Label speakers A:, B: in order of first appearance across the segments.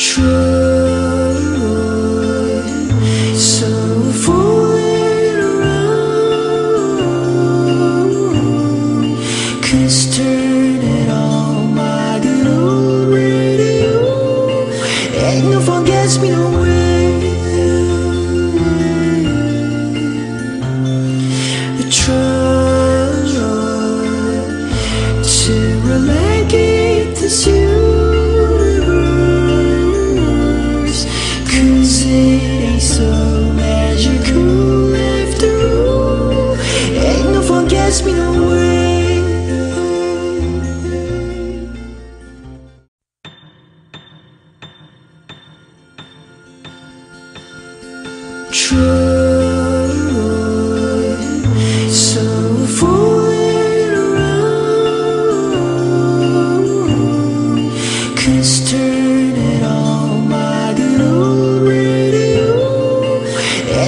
A: Troy, so fooling around. Cause turning on my good old radio ain't no fun gets me nowhere. Try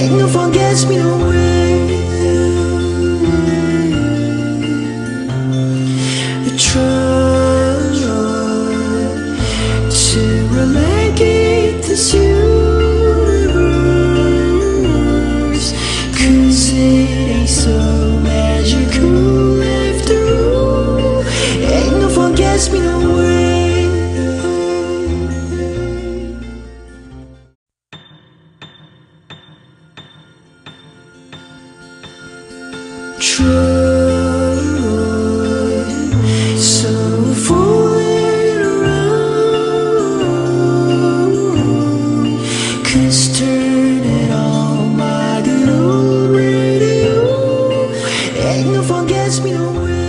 A: ain't no fun gets me nowhere. Try Ain't so magical after all. Ain't no fun gets me nowhere. Troy Ain't no forgets me no way.